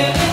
Yeah.